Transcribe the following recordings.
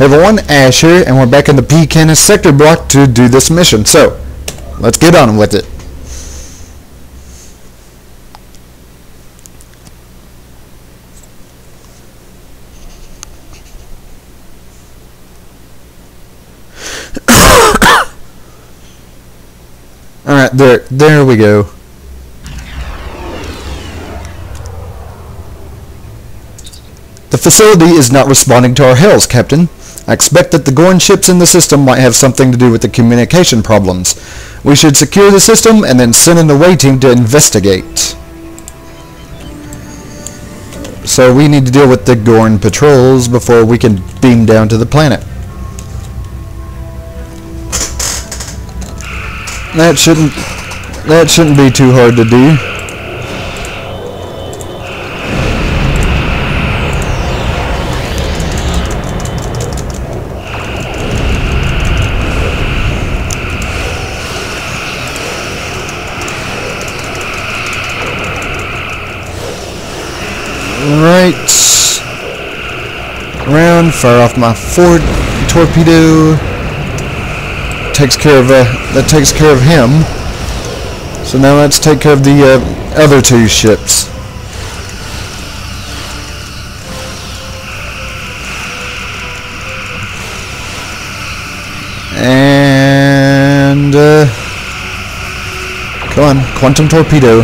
Everyone, Ash here, and we're back in the Pi Canis sector block to do this mission. So, let's get on with it. Alright, there, there we go. The facility is not responding to our hails, Captain. I expect that the Gorn ships in the system might have something to do with the communication problems. We should secure the system and then send an away team to investigate. So we need to deal with the Gorn patrols before we can beam down to the planet. That shouldn't that shouldn't be too hard to do. Fire off my forward torpedo. Takes care of uh, that takes care of him. So now let's take care of the uh, other two ships. And uh, come on, quantum torpedo.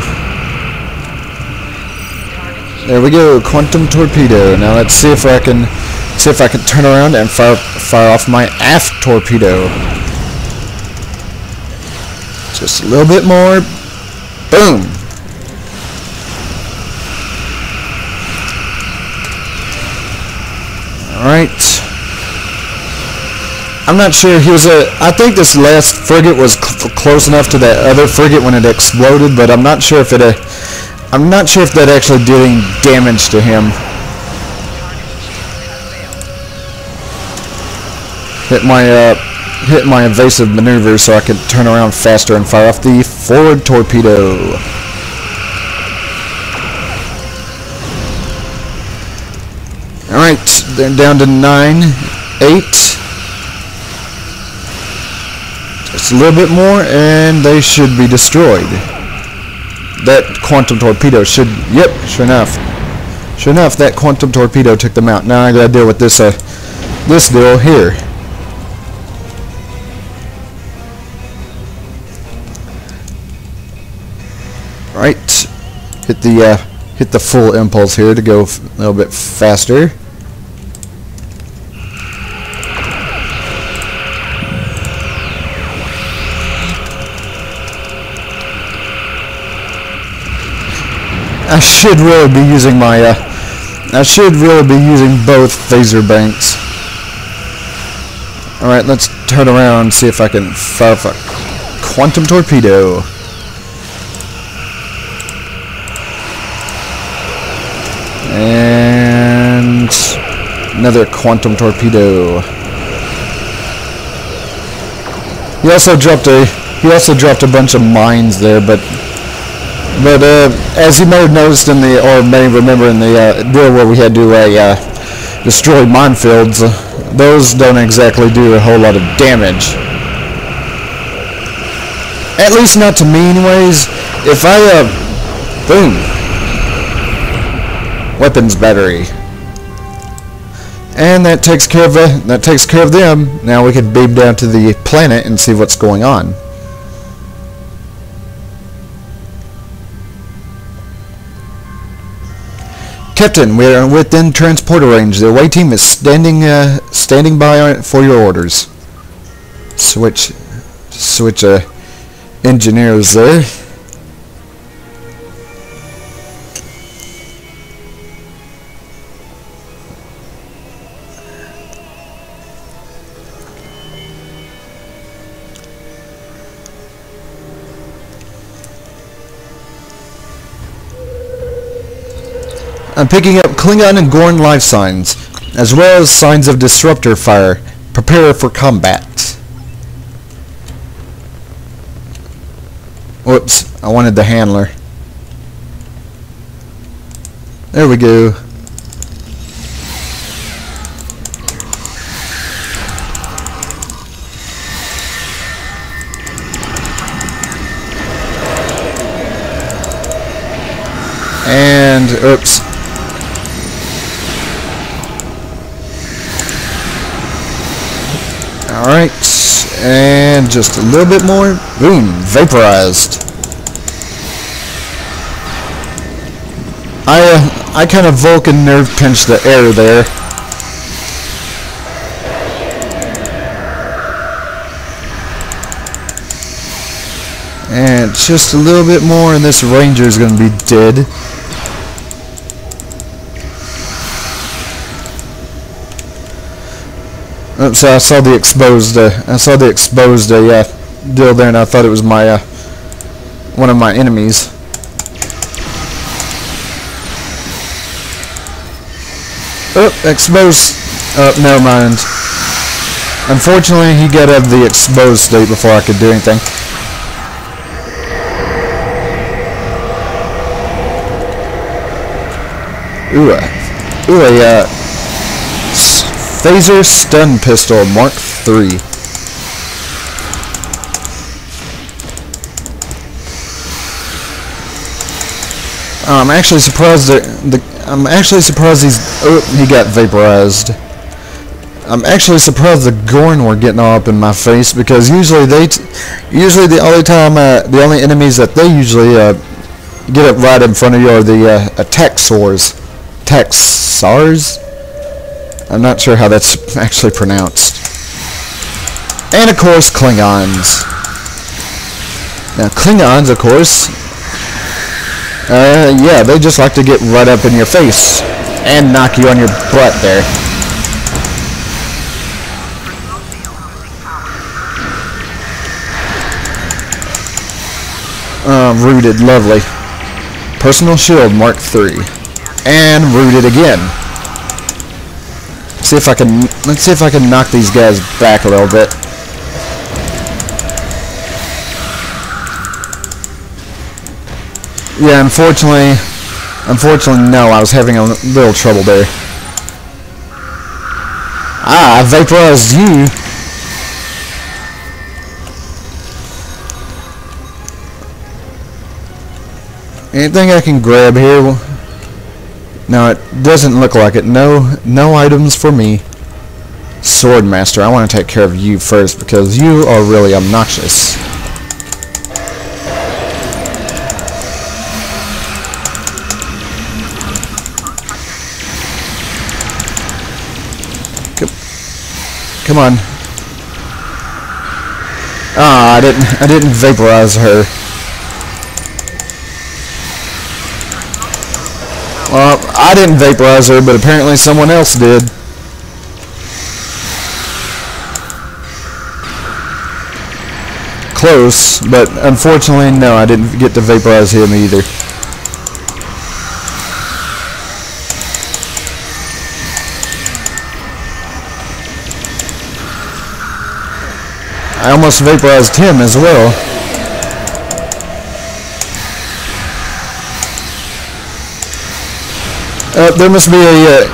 There we go, quantum torpedo. Now let's see if I can see if I can turn around and fire fire off my aft torpedo. Just a little bit more. Boom. All right. I'm not sure he was a. I think this last frigate was cl close enough to that other frigate when it exploded, but I'm not sure if it. Uh, I'm not sure if that actually did any damage to him. Hit my uh, hit my evasive maneuver so I could turn around faster and fire off the forward torpedo. Alright, then down to 9, 8. Just a little bit more and they should be destroyed that quantum torpedo should, yep, sure enough. Sure enough, that quantum torpedo took them out. Now I gotta deal with this, uh, this deal here. Hit the, uh, hit the full impulse here to go a little bit faster. I should really be using my, uh, I should really be using both phaser banks. Alright, let's turn around and see if I can fire a quantum torpedo. And another quantum torpedo. He also dropped a he also dropped a bunch of mines there, but but uh, as you may have noticed in the, or may remember in the uh, deal where we had to uh, destroy minefields, those don't exactly do a whole lot of damage. At least not to me anyways. If I, uh, boom. Weapons battery. And that takes care of, that takes care of them. Now we can beam down to the planet and see what's going on. Captain, we are within transporter range. The away team is standing uh, standing by for your orders. Switch, switch uh, engineers there. I'm picking up Klingon and Gorn life signs, as well as signs of disruptor fire. Prepare for combat. Whoops, I wanted the handler. There we go. and oops Alright, and just a little bit more. Boom, vaporized. I, uh, I kind of Vulcan nerve pinched the air there. And just a little bit more and this ranger is going to be dead. So I saw the exposed, uh, I saw the exposed uh, yeah, deal there and I thought it was my, uh, one of my enemies. Oh, exposed. Oh, never mind. Unfortunately, he got out of the exposed state before I could do anything. Ooh, uh, ooh, uh, phaser stun pistol Mark III. I'm actually surprised that the I'm actually surprised he's oh he got vaporized. I'm actually surprised the Gorn were getting all up in my face because usually they usually the only time uh, the only enemies that they usually uh, get up right in front of you are the uh, attack sores. I'm not sure how that's actually pronounced. And of course, Klingons. Now, Klingons, of course, uh, yeah, they just like to get right up in your face and knock you on your butt there. Uh, rooted, lovely. Personal shield, Mark III and rooted again. See if I can let's see if I can knock these guys back a little bit. Yeah, unfortunately unfortunately no, I was having a little trouble there. Ah, I vaporized you. Anything I can grab here? Now it doesn't look like it. No, no items for me. Swordmaster, I want to take care of you first because you are really obnoxious. Come on. Ah, I didn't I didn't vaporize her. Well, I didn't vaporize her, but apparently someone else did. Close, but unfortunately, no, I didn't get to vaporize him either. I almost vaporized him as well. Uh, there must be a, uh,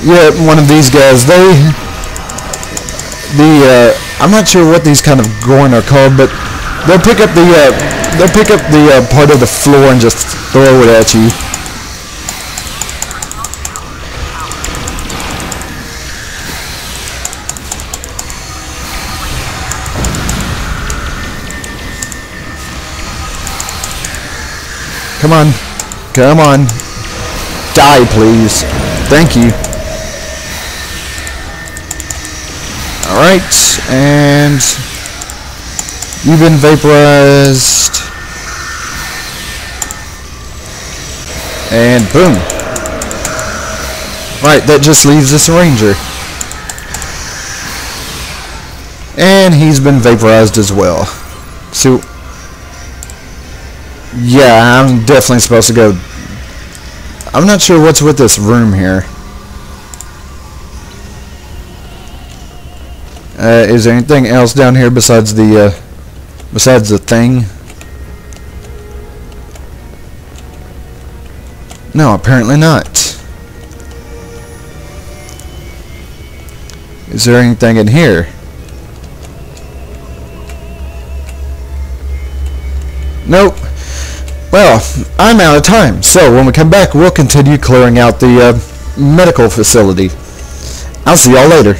yeah, one of these guys. They, the, uh, I'm not sure what these kind of Gorn are called, but they'll pick up the, uh, they'll pick up the uh, part of the floor and just throw it at you. Come on. Come on. Die, please. Thank you. Alright, and you've been vaporized. And boom. Right, that just leaves this ranger. And he's been vaporized as well. So yeah, I'm definitely supposed to go... I'm not sure what's with this room here. Uh, is there anything else down here besides the, uh, besides the thing? No, apparently not. Is there anything in here? Nope. Well, I'm out of time, so when we come back, we'll continue clearing out the uh, medical facility. I'll see y'all later.